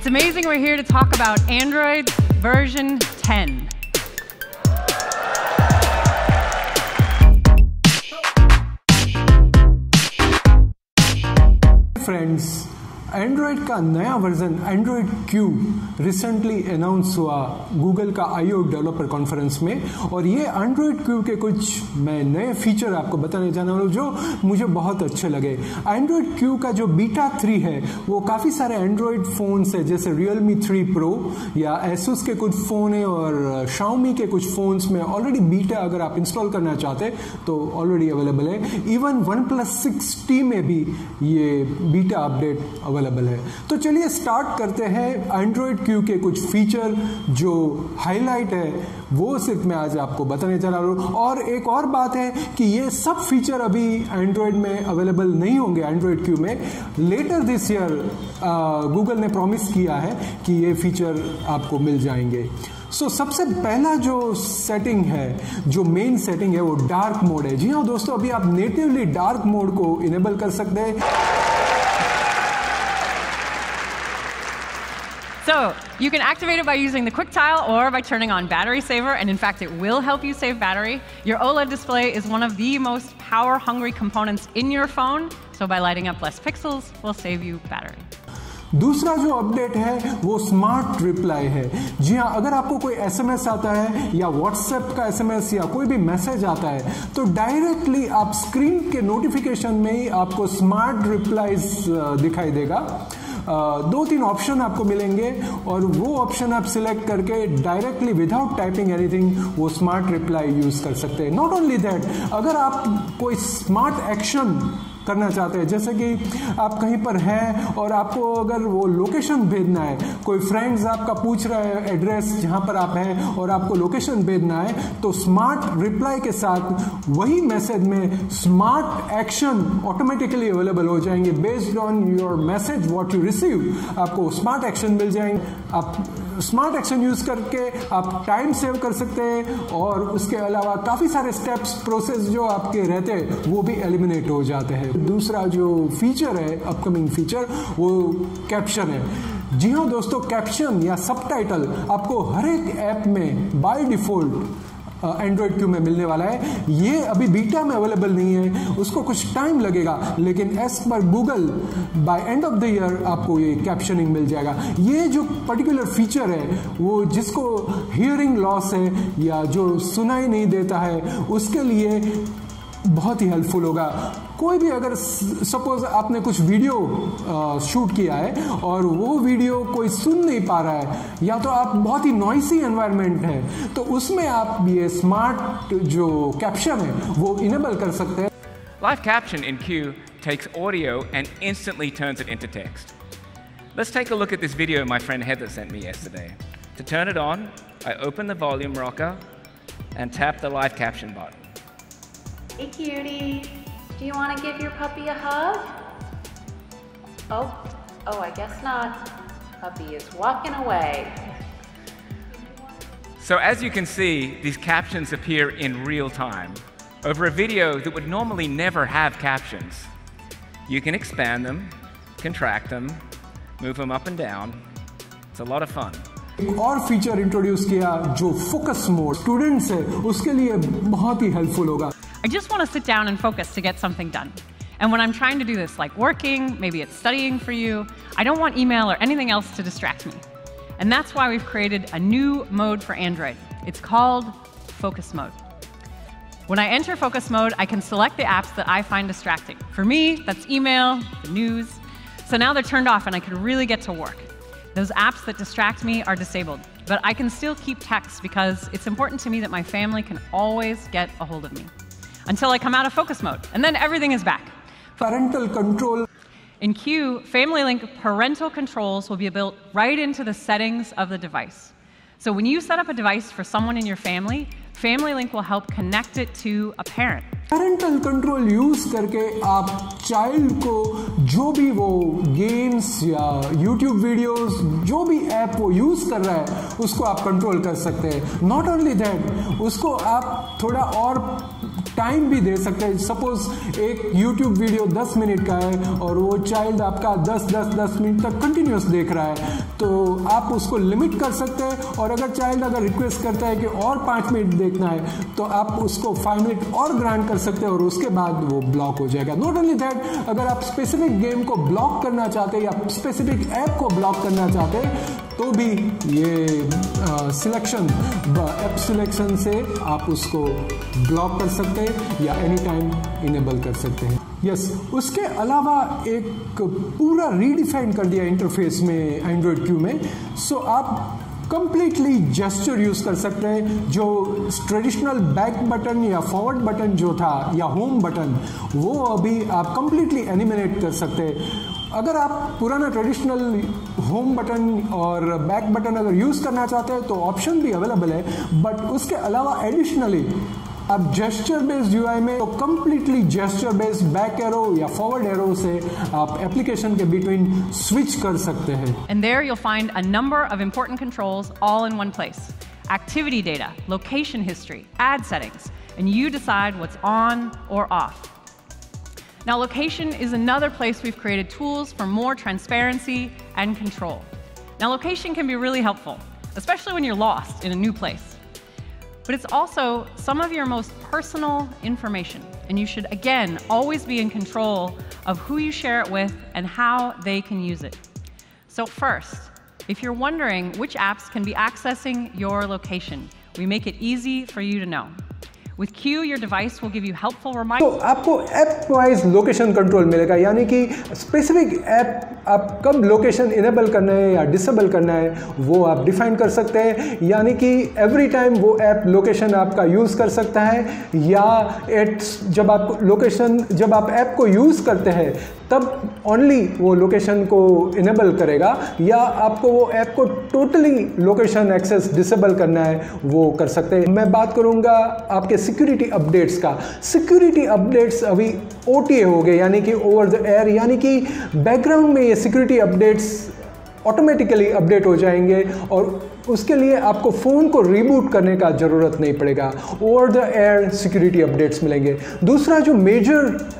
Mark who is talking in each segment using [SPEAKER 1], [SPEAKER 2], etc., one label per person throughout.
[SPEAKER 1] It's amazing we're here to talk about Android version 10.
[SPEAKER 2] Friends, Android का नया version Android Q recently announce हुआ Google का IO developer conference में। और ये एंड्रॉयड क्यू के कुछ, मैं नए फीचर आपको बताने जाने वाला हूँ जो मुझे बहुत अच्छे लगे। एंड्रॉयड क्यू का जो बीटा थ्री है, वो काफ़ी सारे एंड्रॉयड फोन्स है, जैसे रियलमी थ्री प्रो या एसुस के कुछ फ़ोन है और शाउमी के कुछ फ़ोन्स में ऑलरेडी बीटा अगर आप इंस्टॉल करना चाहते तो ऑलरेडी अवेलेबल है। Even one plus six T में भी ये बीटा अपडेट अवेलेबल अवेलेबल है। तो चलिए स्टार्ट करते हैं एंड्रॉयड क्यू के कुछ फीचर जो हाईलाइट है वो सिर्फ़ मैं आज आपको बताने जा रहा हूँ। और एक और बात है कि ये सब फीचर अभी एंड्रॉयड में अवेलेबल नहीं होंगे एंड्रॉयड क्यू में। लेटर दिस ईयर गूगल ने प्रॉमिस किया है कि ये फीचर आपको मिल जाएँगे। सो so, सबसे पहला जो सेटिंग है जो मेन सेटिंग है वो डार्क मोड है। जी हाँ दोस्तों अभी आप नेटिवली डार्क मोड को इनेबल कर सकते हैं।
[SPEAKER 1] So you can activate it by using the quick tile or by turning on battery saver, and in fact, it will help you save battery. Your OLED display is one of the most power-hungry components in your phone, so by lighting up less pixels will save you battery.
[SPEAKER 2] दूसरा जो update है वो smart reply है जी हाँ अगर आपको कोई SMS आता है या व्हाट्सएप का एसएमएस या कोई भी मैसेज आता है तो डायरेक्टली आप स्क्रीन के नोटिफिकेशन में ही आपको स्मार्ट रिप्लाईज दिखाई देगा दो तीन ऑप्शन आपको मिलेंगे और वो ऑप्शन आप सिलेक्ट करके डायरेक्टली विदाउट टाइपिंग एनीथिंग वो स्मार्ट रिप्लाई यूज़ कर सकते हैं। नॉट ओनली दैट अगर आप कोई स्मार्ट एक्शन करना चाहते हैं। जैसे कि आप कहीं पर हैं और आपको अगर वो लोकेशन भेजना है, कोई फ्रेंड्स आपका पूछ रहा है एड्रेस जहाँ पर आप हैं और आपको लोकेशन भेजना है तो स्मार्ट रिप्लाई के साथ वही मैसेज में स्मार्ट एक्शन ऑटोमेटिकली अवेलेबल हो जाएँगे। Based on your message what you receive आपको स्मार्ट एक्शन मिल जाएँगे। आप स्मार्ट एक्शन यूज़ करके आप टाइम सेव कर सकते हैं और उसके अलावा काफ़ी सारे स्टेप्स, प्रोसेस जो आपके रहते हैं, वो भी एलिमिनेट हो जाते हैं। दूसरा जो फीचर है, अपकमिंग फीचर, वो कैप्शन है। जी हाँ दोस्तों, कैप्शन या सब आपको हर एक ऐप में बाय डिफ़ॉल्ट एंड्रॉयड क्यू में मिलने वाला है। ये अभी बीटा में अवेलेबल नहीं है। उसको कुछ टाइम लगेगा, लेकिन as per Google by end of the year आपको ये कैप्शनिंग मिल जाएगा। ये जो पर्टिकुलर फीचर है, वो जिसको हियरिंग लॉस है या जो सुनाई नहीं देता है, उसके लिए बहुत ही हेल्पफुल होगा कोई भी अगर सपोज आपने कुछ वीडियो शूट किया है और वो वीडियो कोई सुन नहीं पा रहा है या तो आप बहुत ही नॉइसी एनवायरनमेंट है तो उसमें आप ये स्मार्ट जो कैप्शन है वो इनेबल कर सकते हैं
[SPEAKER 3] Live caption in Q takes audio and instantly turns it into text. Let's take a look at this video my friend Heather sent me yesterday. To turn it on, I open the volume rocker and tap the live caption button.
[SPEAKER 4] Hey cutie, do you want to give your puppy a hug? Oh, oh, I guess not. Puppy is walking away.
[SPEAKER 3] So as you can see, these captions appear in real time over a video that would normally never have captions. You can expand them, contract them, move them up and down. It's a lot of fun.
[SPEAKER 2] एक और feature introduce किया जो focus mode students है उसके लिए बहुत ही helpful होगा
[SPEAKER 1] I just want to sit down and focus to get something done. And when I'm trying to do this, like working, maybe it's studying for you, I don't want email or anything else to distract me. And that's why we've created a new mode for Android. It's called Focus Mode. When I enter Focus Mode, I can select the apps that I find distracting. For me, that's email, the news. So now they're turned off and I can really get to work. Those apps that distract me are disabled, but I can still keep text because it's important to me that my family can always get a hold of me until I come out of focus mode, and then everything is back.
[SPEAKER 2] Parental control.
[SPEAKER 1] In Q, Family Link parental controls will be built right into the settings of the device. So when you set up a device for someone in your family, Family Link will help connect it to a parent.
[SPEAKER 2] Parental control use करके आप child को जो भी वो games या YouTube videos जो भी app वो यूज कर रहा है उसको आप कंट्रोल कर सकते हैं नॉट ओनली दैट उसको आप थोड़ा और टाइम भी दे सकते हैं। सपोज़ एक यूट्यूब वीडियो 10 मिनट का है और वो चाइल्ड आपका 10 10 10 मिनट तक कंटिन्यूस देख रहा है तो आप उसको लिमिट कर सकते हैं। और अगर चाइल्ड अगर रिक्वेस्ट करता है कि और पाँच मिनट देखना है तो आप उसको फाइव मिनट और ग्रांट कर सकते हैं और उसके बाद वो ब्लॉक हो जाएगा। नॉट ओनली दैट अगर आप स्पेसिफिक गेम को ब्लॉक करना चाहते हैं या स्पेसिफिक ऐप को ब्लॉक करना चाहते हैं तो भी ये सिलेक्शन ऐप सिलेक्शन से आप उसको ब्लॉक कर सकते हैं या एनी टाइम इनेबल कर सकते हैं। यस yes, उसके अलावा एक पूरा रीडिफाइन कर दिया इंटरफेस में एंड्रॉयड क्यू में। सो so आप कंप्लीटली जेस्चर यूज़ कर सकते हैं। जो ट्रेडिशनल बैक बटन या फॉरवर्ड बटन जो था या होम बटन वो अभी आप कंप्लीटली एनिमिनेट कर सकते हैं। अगर आप पुराना ट्रेडिशनल होम बटन और बैक बटन अगर यूज़ करना चाहते हैं तो ऑप्शन भी अवेलेबल है बट उसके अलावा एडिशनली आप जेस्चर बेस्ड यूआई में तो completely gesture based back arrow या फॉरवर्ड एरो से आप एप्लीकेशन के बिटवीन स्विच कर सकते हैं
[SPEAKER 1] and there you'll find a number of important controls all in one place. Activity data, location history, ad settings, and you decide what's on or off. Now, location is another place we've created tools for more transparency and control. Now, location can be really helpful, especially when you're lost in a new place. But it's also some of your most personal information, and you should, again, always be in control of who you share it with and how they can use it. So first, if you're wondering which apps can be accessing your location, we make it easy for you to know. With Q, your device will give you helpful reminders.
[SPEAKER 2] तो आपको app wise location control मिलेगा यानी कि specific app आप कब location enable करना है या डिसेबल करना है वो आप डिफाइन कर सकते हैं यानी कि एवरी टाइम वो ऐप लोकेशन आपका यूज़ कर सकता है या एट जब आप लोकेशन जब आप ऐप को यूज़ करते हैं तब ओनली वो लोकेशन को इनेबल करेगा, या आपको वो ऐप को टोटली लोकेशन एक्सेस डिसेबल करना है, वो कर सकते हैं। मैं बात करूँगा आपके सिक्योरिटी अपडेट्स का। सिक्योरिटी अपडेट्स अभी ओटीए हो गए, यानी कि ओवर द एयर यानी कि बैकग्राउंड में ये सिक्योरिटी अपडेट्स ऑटोमेटिकली अपडेट हो जाएँगे, और उसके लिए आपको फ़ोन को रिबूट करने का ज़रूरत नहीं पड़ेगा। Over the air security updates मिलेंगे। दूसरा जो मेजर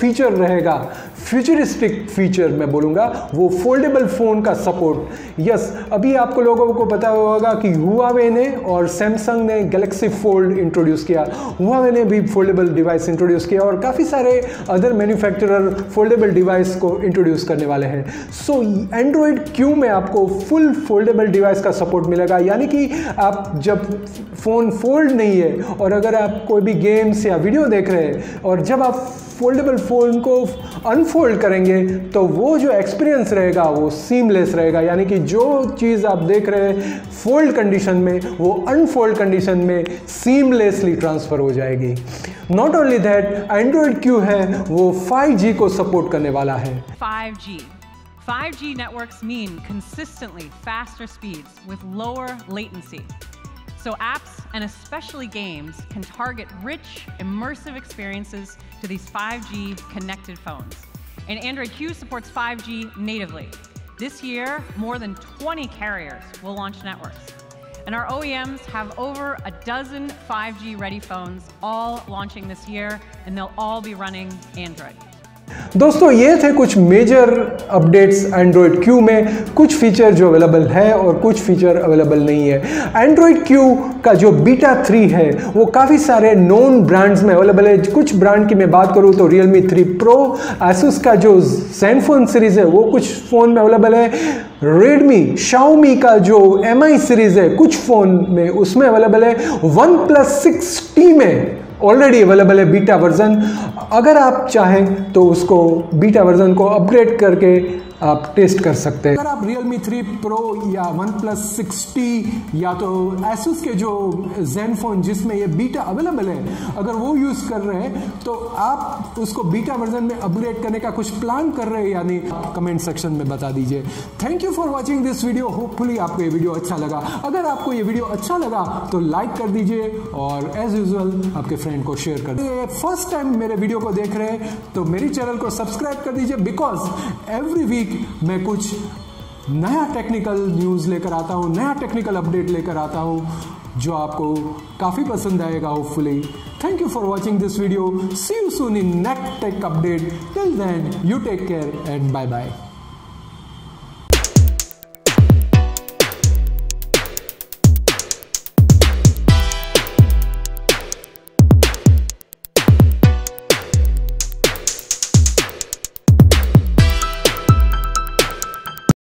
[SPEAKER 2] फीचर रहेगा फ्यूचरिस्टिक फीचर मैं बोलूँगा, वो फोल्डेबल फ़ोन का सपोर्ट यस अभी आपको लोगों को पता होगा कि हुआवे ने और सैमसंग ने गैलेक्सी फोल्ड इंट्रोड्यूस किया। हुआवे ने भी फोल्डेबल डिवाइस इंट्रोड्यूस किया और काफ़ी सारे अदर मैन्युफैक्चरर फोल्डेबल डिवाइस को इंट्रोड्यूस करने वाले हैं। सो एंड्रॉयड क्यू में आपको फुल फोल्डेबल डिवाइस का सपोर्ट मिलेगा यानी कि आप जब फ़ोन फोल्ड नहीं है और अगर आप कोई भी गेम्स या वीडियो देख रहे हैं और जब आप फोल्डेबल फ़ोन को अनफोल्ड करेंगे तो वो जो एक्सपीरियंस रहेगा वो सीमलेस रहेगा। यानी कि जो चीज़ आप देख रहे हैं फोल्ड कंडीशन में, वो अनफोल्ड कंडीशन में सीमलेसली ट्रांसफ़र हो जाएगी। Not only that android Q है? वो 5G को सपोर्ट करने वाला है।
[SPEAKER 1] 5G 5G networks mean consistently faster speeds with lower latency. So apps, and especially games, can target rich, immersive experiences to these 5G connected phones. And Android Q supports 5G natively. This year, more than 20 carriers will launch networks. And our OEMs have over a dozen 5G ready phones all launching this year, and they'll all be running Android.
[SPEAKER 2] दोस्तों, ये थे कुछ major updates Android Q में। कुछ feature जो available है और कुछ फीचर अवेलेबल नहीं है। एंड्रॉयड क्यू का जो बीटा थ्री है, वो काफ़ी सारे नॉन ब्रांड्स में अवेलेबल है। कुछ ब्रांड की मैं बात करूँ तो रियलमी थ्री प्रो एसुस का जो सैनफोन सीरीज़ है, वो कुछ फ़ोन में अवेलेबल है। रेडमी शाओमी का जो एम सीरीज़ है, कुछ फ़ोन में उसमें अवेलेबल है। वन प्लस सिक्स टी में ऑलरेडी अवेलेबल है बीटा वर्जन अगर आप चाहें तो उसको बीटा वर्जन को अपग्रेड करके आप टेस्ट कर सकते हैं। अगर आप Realme 3 Pro या OnePlus 6T या तो Asus के जो Zenfone जिसमें ये बीटा अवेलेबल है, अगर वो यूज़ कर रहे हैं तो आप उसको बीटा वर्जन में अपग्रेड करने का कुछ प्लान कर रहे हैं यानी कमेंट सेक्शन में बता दीजिए। Thank you for watching this video hopefully आपको ये वीडियो अच्छा लगा। अगर आपको ये वीडियो अच्छा लगा तो लाइक कर दीजिए और एज यूजल आपके फ्रेंड को शेयर कर दीजिए। फ़र्स्ट टाइम मेरे वीडियो को देख रहे हैं तो मेरी चैनल को सब्सक्राइब कर दीजिए बिकॉज़ एवरी वीक मैं कुछ नया टेक्निकल न्यूज़ लेकर आता हूँ, नया टेक्निकल अपडेट लेकर आता हूँ, जो आपको काफ़ी पसंद आएगा hopefully thank you for watching this video see you soon in next tech update till then you take care and bye bye